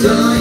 die